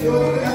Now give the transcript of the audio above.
Senhor.